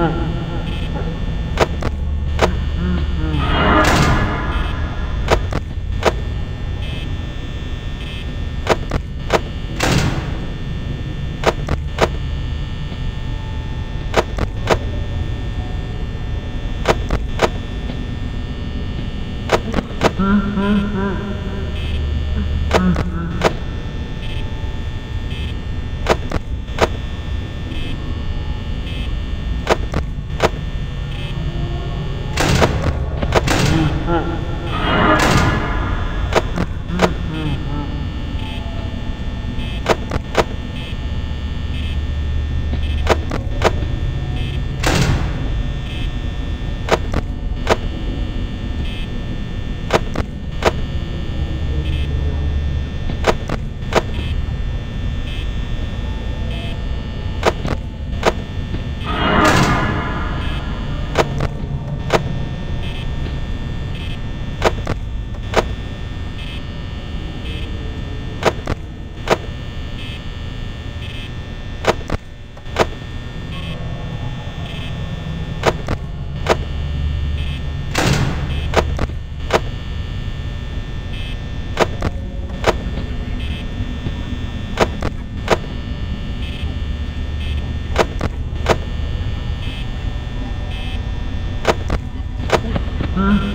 Mm-hmm. 嗯。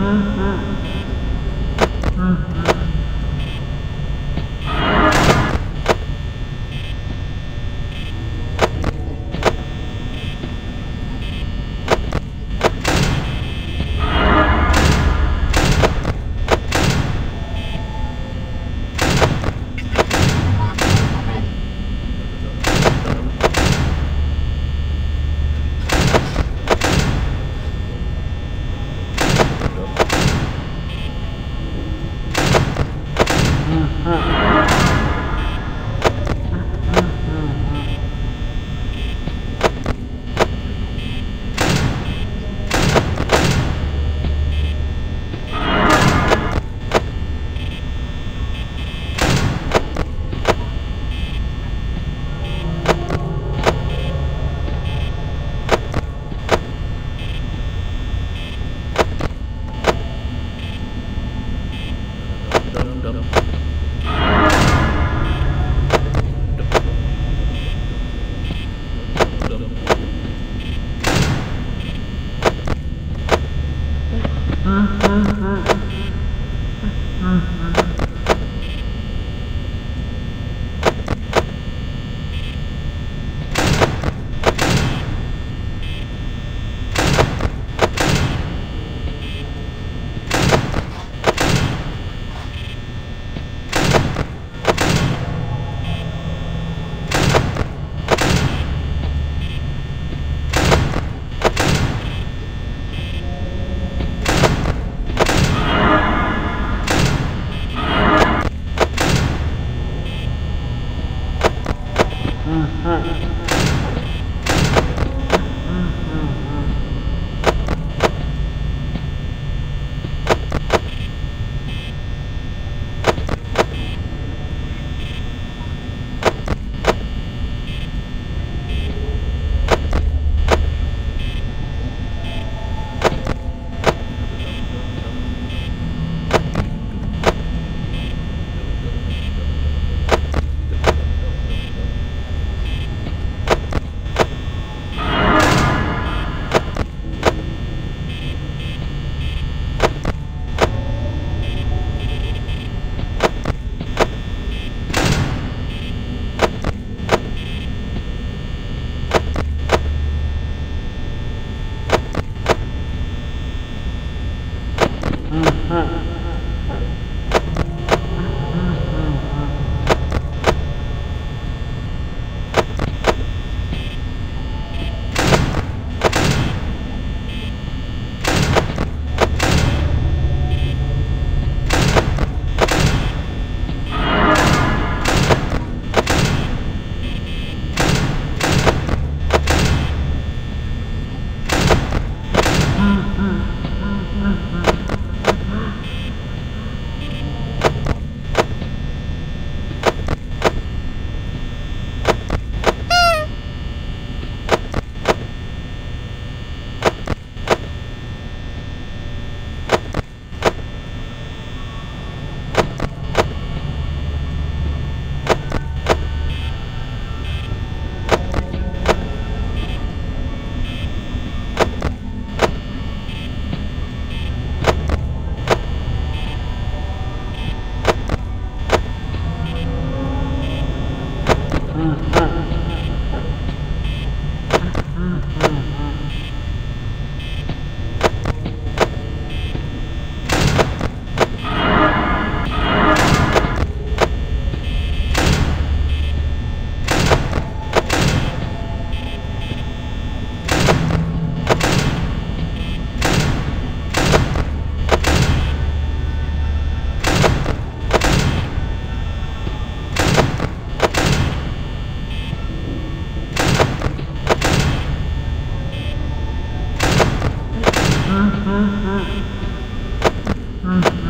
Mm-hmm. uh, uh. Mm-hmm. Mm-hmm.